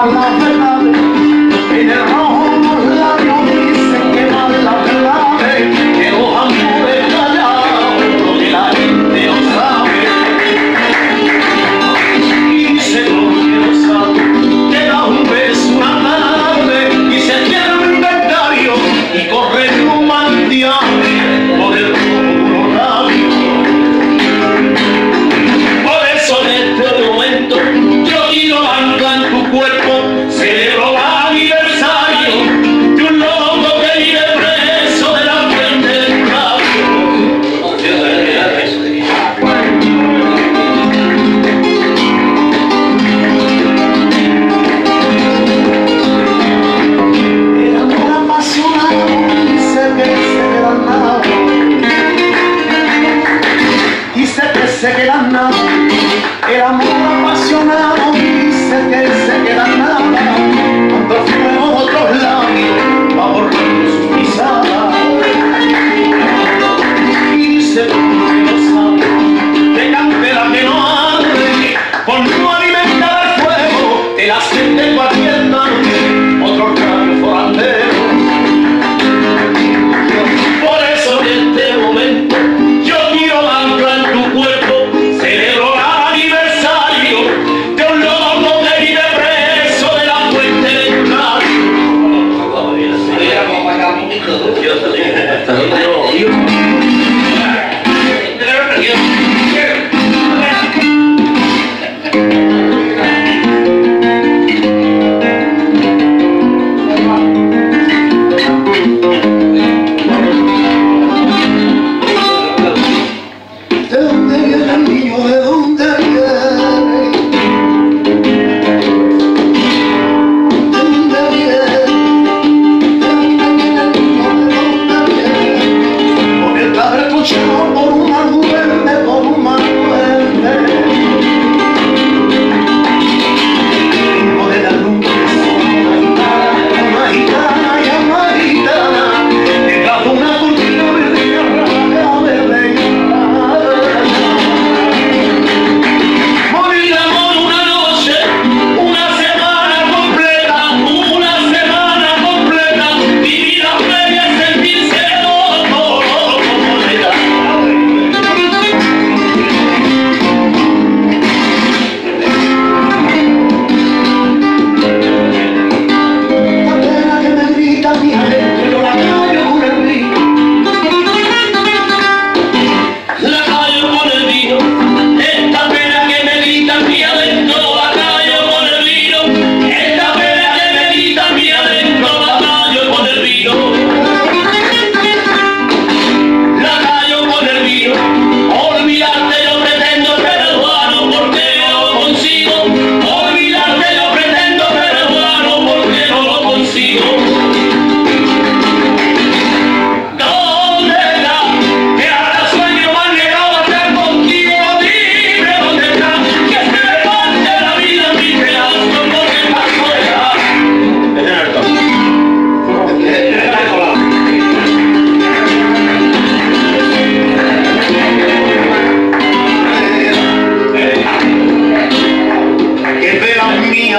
Allah. El amor Gracias.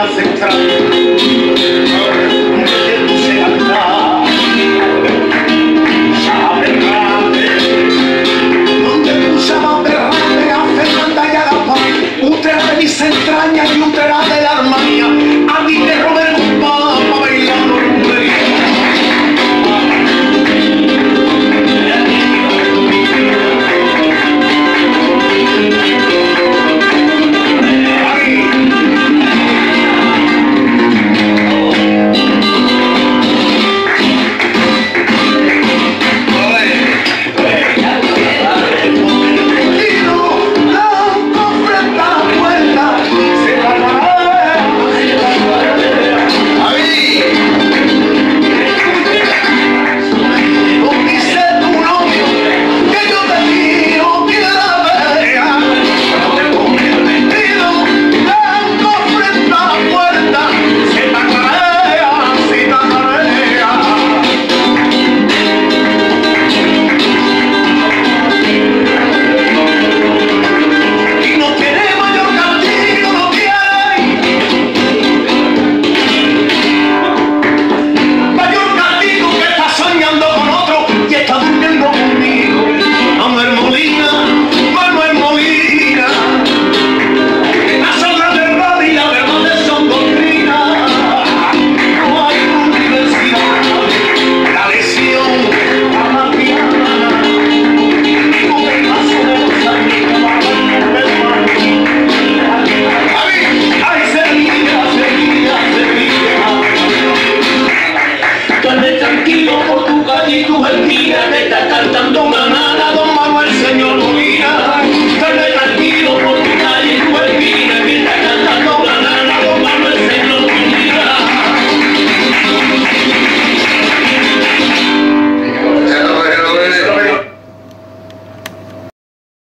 やせっから